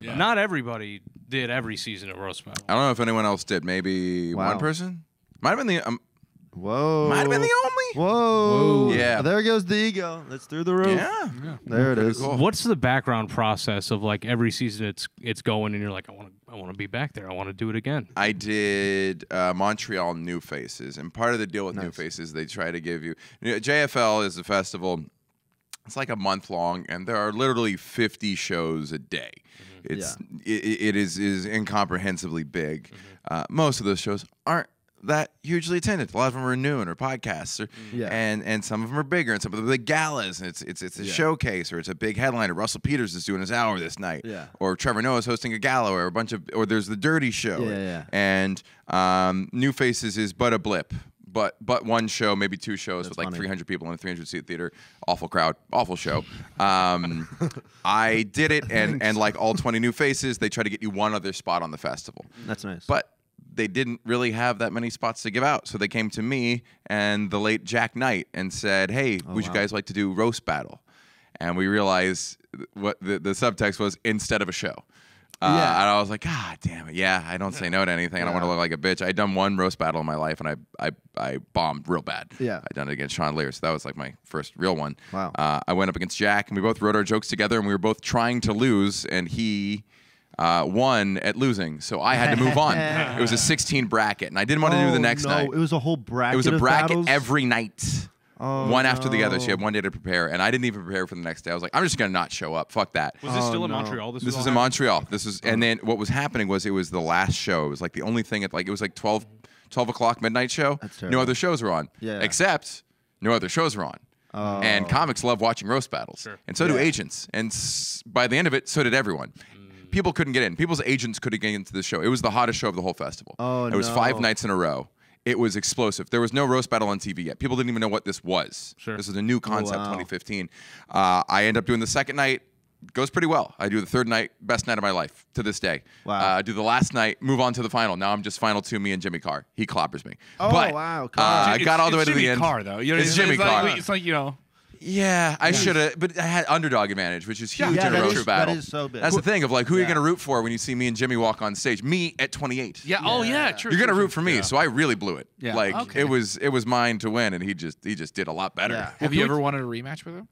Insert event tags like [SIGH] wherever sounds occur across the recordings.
Not everybody did every season at roast battle. I don't know if anyone else did. Maybe Wow. one person. Might have been the. Um, Whoa. might have been the only. Whoa. Yeah. There goes the ego. That's through the roof. Yeah. There it is. cool. What's the background process of like every season it's it's going and you're like I want to I want to be back there. I want to do it again. I did uh, Montreal New Faces, and part of the deal with New Faces, they try to give you, you know, JFL is a festival. It's like a month long, and there are literally 50 shows a day. It's it, it is is incomprehensibly big. Uh, most of those shows aren't that hugely attended. A lot of them are noon or podcasts, or, Yeah. and and some of them are bigger, and some of them are big galas. And it's it's it's a Yeah. showcase, or it's a big headliner. Russell Peters is doing his hour this night, Yeah. or Trevor Noah is hosting a gala, or a bunch of, or there's the Dirty Show, Yeah, yeah. and um, New Faces is but a blip. But but one show, maybe two shows That's with like funny. 300 people in a 300 seat theater. Awful crowd, awful show. Um, [LAUGHS] I did it, and and like all 20 new faces, they try to get you one other spot on the festival. That's nice. But they didn't really have that many spots to give out, so they came to me and the late Jack Knight and said, "Hey, would you guys like to do roast battle?" And we realized what the, the subtext was instead of a show. Uh, Yeah. And I was like, God damn it. Yeah, I don't say no to anything. I don't want to look like a bitch. I'd done one roast battle in my life and I, I, I bombed real bad. Yeah. I'd done it against Sean Lear. So that was like my first real one. Wow. Uh, I went up against Jack and we both wrote our jokes together and we were both trying to lose and he uh, won at losing. So I had to move on. [LAUGHS] it was a 16 bracket and I didn't want to do Oh, the next no. night. It was a whole bracket. It was a bracket battles? every night. Oh, one after the other. So you no. had one day to prepare. And I didn't even prepare for the next day. I was like, I'm just going to not show up. Fuck that. Was this Oh, still in no. Montreal? This was was all in? Montreal. This is, and oh. then what was happening was it was the last show. It was like the only thing at like it was like 12, 12 o'clock midnight show. That's no other shows were on. Yeah. Except no other shows were on. Oh. And comics love watching roast battles, Sure. and so do agents. And s- by the end of it, so did everyone. Mm. People couldn't get in. People's agents couldn't get into the show. It was the hottest show of the whole festival. Oh, It was five nights in a row. It was explosive. There was no roast battle on TV yet. People didn't even know what this was. Sure. This is a new concept, wow. 2015. Uh, I end up doing the second night. Goes pretty well. I do the third night, best night of my life to this day. Wow. Uh, I do the last night, move on to the final. Now I'm just final two, me and Jimmy Carr. He clobbers me. Oh, but, wow, Uh, I It's- got all the way it's to the Jimmy end. Carr, though. You know, It's Jimmy it's Carr. Like, it's like you know. Yeah, I should have, but I had underdog advantage, which is huge Yeah, in a that roast is- battle. is so big. That's the thing of like, who are you going to root for when you see me and Jimmy walk on stage? Me at 28. Yeah. Oh yeah. True. You're gonna root for me, so I really blew it. Yeah. Like Okay. it was, it was mine to win, and he just, he just did a lot better. Yeah. Have you ever wanted a rematch with him?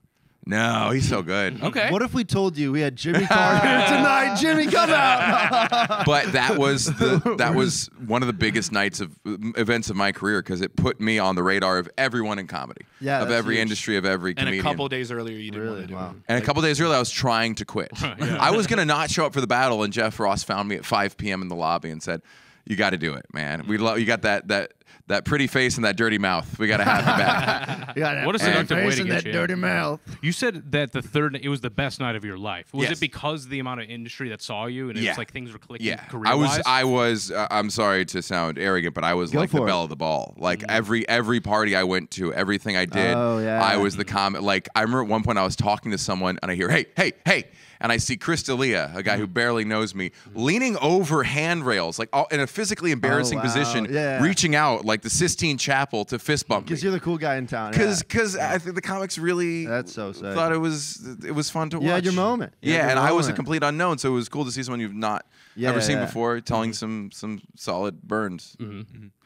No, he's so good. Mm-hmm. Okay. What if we told you we had Jimmy [LAUGHS] Carr here [LAUGHS] tonight? Jimmy, come out. [LAUGHS] but that was the that was one of the biggest nights of events of my career because it put me on the radar of everyone in comedy, Yeah, of every huge. industry, of every And a couple days earlier, you didn't Really? want to do Wow. it. and a couple days earlier, I was trying to quit. I was gonna not show up for the battle, and Jeff Ross found me at 5 p.m. in the lobby and said, "You got to do it, man. We mm-hmm. love you. Got that that that pretty face and that dirty mouth. We got to have you back." [LAUGHS] You got What a that seductive way face to and get that you. dirty mouth. You said that the third it was the best night of your life. Was Yes. it because of the amount of industry that saw you and it Yeah. was like things were clicking Yeah, career I was. I was. Uh, I'm sorry to sound arrogant, but I was Go like the it. belle of the ball. Like mm-hmm. every every party I went to, everything I did, Oh, yeah. I was the mm-hmm. comment. Like I remember at one point I was talking to someone and I hear, "Hey, hey, hey," and I see Chris D'Elia, a guy who mm-hmm. barely knows me, mm-hmm. leaning over handrails, like all, in a physically oh, embarrassing wow. position, Yeah. reaching out like the Sistine Chapel to fist bump me. Because you're the cool guy in town. Because yeah. because I think the comics really That's so sick. thought it was it was fun to watch. You had your moment. You Yeah, your and I was a complete unknown, so it was cool to see someone you've not Yeah, ever seen yeah. before telling mm-hmm. some some solid burns.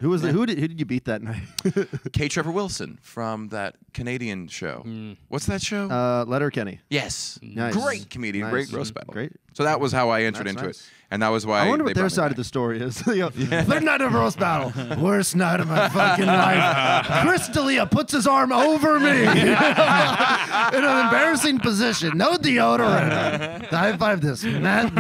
who was the, who did who did you beat that night? [LAUGHS] K. Trevor Wilson from that Canadian show. Mm. What's that show? uh, Letterkenny. yes, Nice. great comedian, Nice. great roast battle. Great. So that was how I entered That's into nice. it, and that was why I wonder they what their side back. of the story is. [LAUGHS] They go, Third night of roast battle. Worst night of my fucking life. [LAUGHS] Chris D'Elia puts his arm over me [LAUGHS] in an embarrassing position. No deodorant. High five this. Matt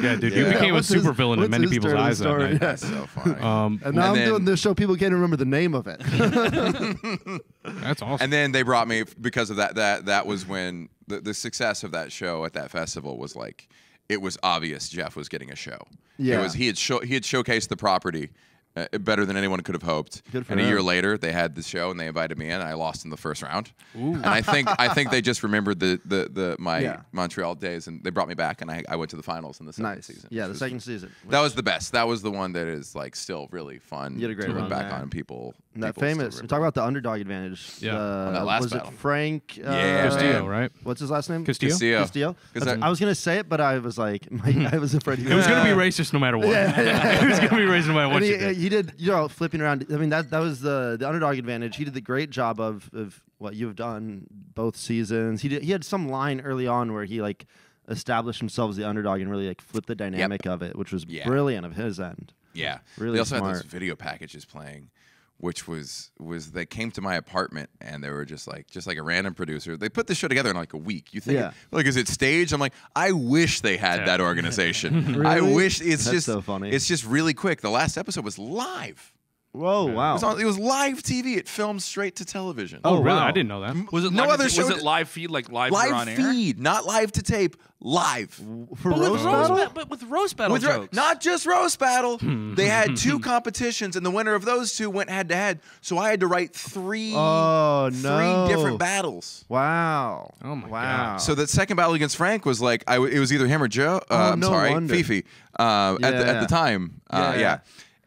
yeah, dude. You Yeah, became a what's his- super villain in many people's turn of the eyes that story? night. Yeah. That's so funny. Um, And now And I'm then- doing this show. People can't even remember the name of it. that's awesome. and then they brought me because of that. That that was when the, the success of that show at that festival was like it was obvious Jeff was getting a show. Yeah. it was he had show, he had showcased the property, uh, better than anyone could have hoped. Good for and a year later, they had the show and they invited me in. I lost in the first round. And I think I think they just remembered the the, the my Yeah. Montreal days and they brought me back and I, I went to the finals in the second Nice. season. Yeah, the was- second season. That was the best. That was the one that is like still really fun. You had a great to look run back there. on and people. that people famous. Talk about the underdog advantage. Yeah. The- On that last was battle. it Frank? Uh, Yeah, Castillo, right? What's his last name? Castillo. Castillo. Castillo. 'Cause That's- I- I was gonna say it, but I was like, [LAUGHS] my, [LAUGHS] I was afraid. he It was going to [LAUGHS] be racist no matter what. it was going to be racist no matter what you he, did. you know, flipping around. I mean, that that was the the underdog advantage. He did the great job of of what you've done both seasons. He did. He had some line early on where he like established himself as the underdog and really like flipped the dynamic of it, which was Yeah. brilliant of his end. Yeah. Really they also had those smart. video packages playing, which was was they came to my apartment and they were just like just like a random producer. They put this show together in like a week. You think Yeah. like is it staged? I'm like, I wish they had Yeah. that organization. [LAUGHS] I wish it's That's just so funny. It's just really quick. The last episode was live. Whoa! It Wow. was, on, it was live TV. It filmed straight to television. Oh, Oh, really? wow. I didn't know that. Was it No live other to- show Was d- it live feed like live, or live on air? feed, not live to tape. Live. For But with roast roast, battle? ba- but with roast battle With ro- jokes. not just roast battle. they had [LAUGHS] two competitions, and the winner of those two went head to head. So I had to write three, Oh, no. three different battles. Wow. Oh, my wow. God. So the second battle against Frank was like I w it was either him or Joe. Uh, Oh, I'm no sorry, wonder. Fifi. Uh, at the Yeah. at the time, uh, Yeah. yeah.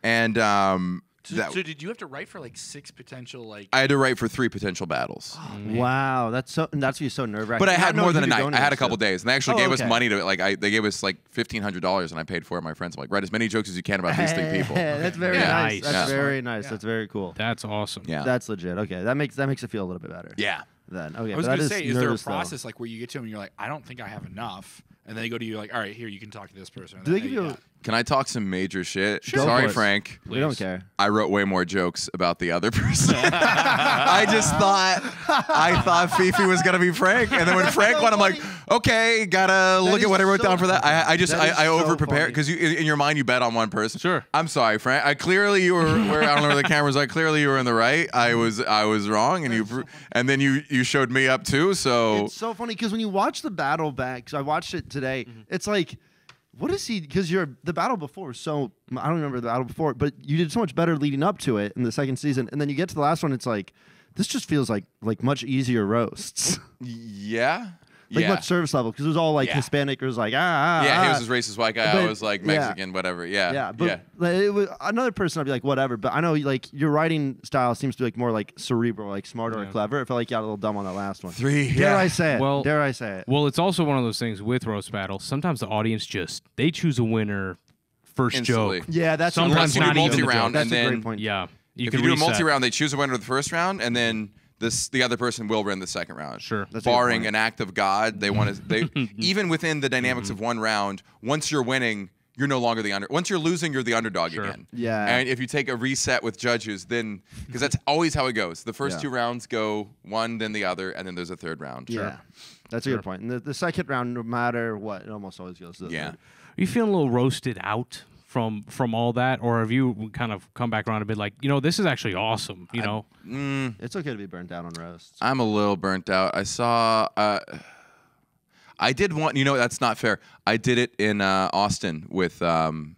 And um, So, that, so did you have to write for like six potential like? I had to write for three potential battles. Oh, mm. Wow. That's so. That's why you're so nerve wracking. But I had more than a night. I had a couple days, and they actually Oh, gave us money to like. I, they gave us like fifteen hundred dollars, and I paid for it. My friends, I'm like, write as many jokes as you can about these three people. [LAUGHS] That's very Yeah. nice. Nice. That's Yeah. very nice. Yeah. That's very cool. That's awesome. Yeah, That's legit. Okay, that makes that makes it feel a little bit better. yeah. Then okay, I was gonna is say, is there a nervous, though. process like where you get to them and you're like, I don't think I have enough, and then they go to you like, all right, here you can talk to this person. Do they give you? Yeah. A, Can I talk some major shit? Go Sorry, for it. Frank. we don't care. I wrote way more jokes about the other [LAUGHS] person. I just thought I thought Fifi was gonna be Frank, and then when Frank won, I'm like, okay, gotta look at what I wrote so down for that. I, I just That I, I so over prepared because you in, in your mind you bet on one person. Sure. I'm sorry, Frank. I clearly you were where I don't know where the [LAUGHS] camera's like. Clearly you were in the right. I was I was wrong, and you pr- and then you you showed me up too. So It's so funny because when you watch the battle back, 'cause I watched it today, Mm-hmm. it's like, what is he? Because you're the battle before. So I don't remember the battle before, but you did so much better leading up to it in the second season, and then you get to the last one. It's like this just feels like like much easier roasts, [LAUGHS] yeah, like yeah. much service level because it was all like Yeah. Hispanic. It was like ah, ah yeah, he ah. was this racist white guy. I was like yeah. Mexican, whatever. Yeah, Yeah, but yeah. like, it was, another person, I'd be like, whatever. But I know, like, your writing style seems to be like more like cerebral, like smarter or clever. I felt like you got a little dumb on that last one. Three. Dare yeah. I say it? Well- Dare I say it? Well, it's also one of those things with roast battle. Sometimes the audience just they choose a winner first Instantly. joke. Yeah, that's Sometimes not even multi-round, joke. That's and a then great point. Yeah, you if can you do a multi-round, they choose a winner of the first round, and then this the other person will win the second round. Sure. That's Barring an act of God, they want to. [LAUGHS] They mm-hmm. even within the dynamics mm-hmm. of one round, once you're winning, you're no longer the under. Once you're losing, you're the underdog Sure. again. Yeah. And if you take a reset with judges, then because that's always how it goes. The first Yeah. two rounds go one, then the other, and then there's a third round. Yeah, that's a Sure. good point. And the, the second round, no matter what, it almost always goes to the Yeah. third. Are you feeling a little roasted out from from all that, or have you kind of come back around a bit? Like, you know, this is actually awesome. You know, Mm, It's okay to be burnt out on roasts. I'm a little burnt out. I saw. Uh, I did one. You know, that's not fair. I did it in uh, Austin with um,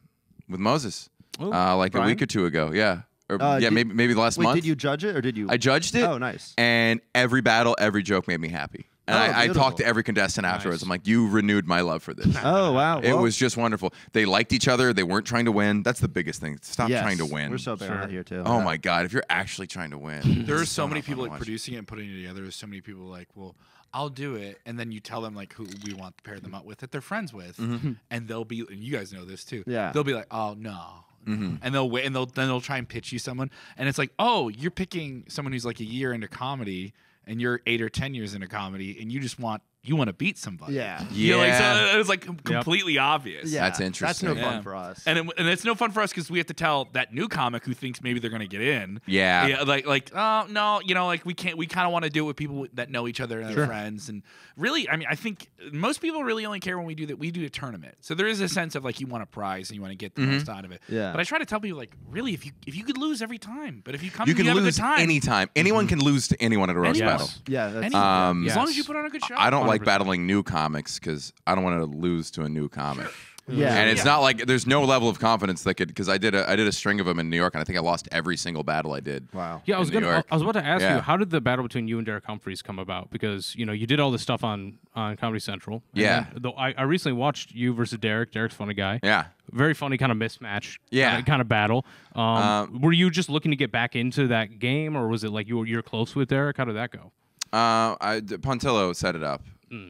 with Moses, Oh, uh, like a week or two ago. Yeah, or Uh, yeah, did- maybe maybe the last Wait, month. did you judge it or did you? I judged it. Oh, nice. And every battle, every joke made me happy. And Oh, I, I talked to every contestant afterwards. Nice. I'm like, you renewed my love for this. [LAUGHS] Oh wow, It well, was just wonderful. They liked each other. They weren't trying to win. That's the biggest thing. Stop yes, trying to win. We're so bad Sure. here too. oh my god, if you're actually trying to win, [LAUGHS] There are it's so many people like producing it and putting it together. There's so many people like, well, I'll do it, and then you tell them like who we want to pair them up with that they're friends with, Mm-hmm. and they'll be, and you guys know this too. Yeah. they'll be like, oh no. Mm-hmm. And they'll wait, and they'll then they'll try and pitch you someone, and it's like, oh, you're picking someone who's like a year into comedy, and you're eight or ten years into comedy, and you just want you want to beat somebody. Yeah. [LAUGHS] You know, like, so Yeah. it was like um, com- completely obvious. Yeah, That's interesting. That's interesting. no fun for us. And, it, and it's no fun for us because we have to tell that new comic who thinks maybe they're going to get in. Yeah. Yeah, like like oh no, you know, like we can't. We kind of want to do it with people that know each other and are friends. And really, I mean, I think most people really only care when we do that. We do a tournament, so there is a sense of like you want a prize and you want to get the mm-hmm. most out of it. Yeah. But I try to tell people like, really, if you if you could lose every time, but if you come, You can you have a lose good time. anytime. Anyone mm-hmm. can lose to anyone at a roast Anyone. battle. yeah, that's Anyone. Um, as long as you put on a good show. I don't like battling new comics because I don't want to lose to a new comic. Yeah. and it's Yeah. not like there's no level of confidence that could because I did a I did a string of them in New York, and I think I lost every single battle I did. Wow. Yeah, I was gonna. I was about to ask Yeah. you, how did the battle between you and Derek Humphreys come about? Because you know you did all this stuff on on Comedy Central. and Yeah. then- though I, I recently watched you versus Derek. Derek's a funny guy. Yeah. Very funny kind of mismatch. Yeah. Kind of, kind of battle. Um, Um, were you just looking to get back into that game, or was it like you were you're close with Derek? How did that go? Uh, I d- Pontillo set it up.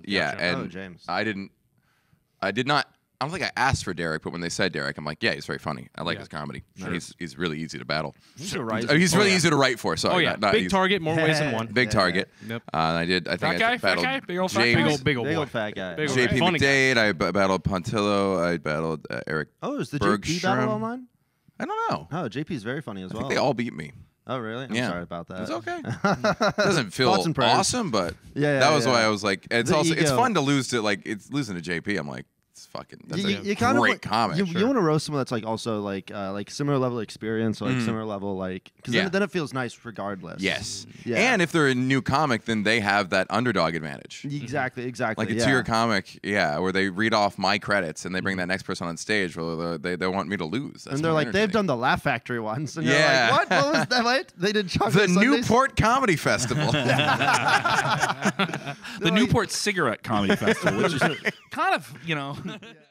Yeah, gotcha. and Oh, James. I didn't. I did not. I don't think I asked for Derek, but when they said Derek, I'm like, yeah, he's very funny. I like Yeah. his comedy. And He's he's really easy to battle. He's a rising Uh, he's really yeah. easy to write for. Sorry. Oh yeah, not- not big he's- target, more ways than one. Big Yeah. target. Yep. Uh, and I did. I think Fat I guy? Fat guy? Big old fat guy? Big old big old Big old fat guy. Big old JP Funny guy. McDade. I b- battled Pontillo. I battled uh, Eric. Oh, is the JP battle Bergstrom. online? I don't know. Oh, JP is very funny as I well. think they all beat me. Oh, really? I'm Yeah. sorry about that. It's okay. It [LAUGHS] doesn't feel awesome, but Yeah, yeah, that was yeah. why I was like, it's The also it's fun to lose to like it's losing to JP. I'm like, it's fucking that's you, a you kind great of like, comic. You, sure. you want to roast someone that's like also like uh, like similar level of experience, or like mm. similar level like because Yeah. then, then it feels nice regardless. yes, Yeah. and if they're a new comic, then they have that underdog advantage. Mm-hmm. Exactly. Exactly. Like a yeah. two-year comic, yeah, where they read off my credits and they bring mm-hmm. that next person on stage. Well, they they, they want me to lose. That's and they're more like, they've done the Laugh Factory once, and Yeah. you're like, what? What was that? What? They did the Sundays? Newport Comedy Festival. [LAUGHS] [LAUGHS] [LAUGHS] the Newport Cigarette Comedy Festival, which is kind of you know. [LAUGHS] yeah.